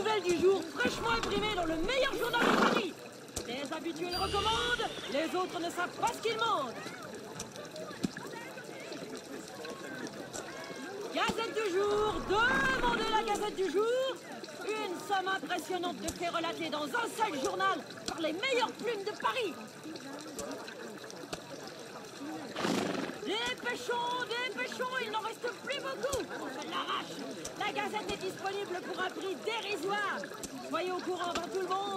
journal du jour, fraîchement imprimé dans le meilleur journal de Paris. Les habitués le recommandent, les autres ne savent pas ce qu'ils demandent. Gazette du jour, demandez la Gazette du jour. Une somme impressionnante de faits relatés dans un seul journal par les meilleures plumes de Paris. Dépêchons, dépêchons, il n'en reste Gazette est disponible pour un prix dérisoire. Soyez au courant dans tout le monde